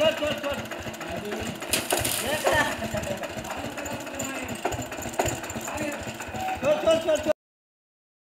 छोड़ छोड़ छोड़ छोड़ छोड़ छोड़ छोड़